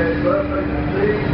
Obrigado.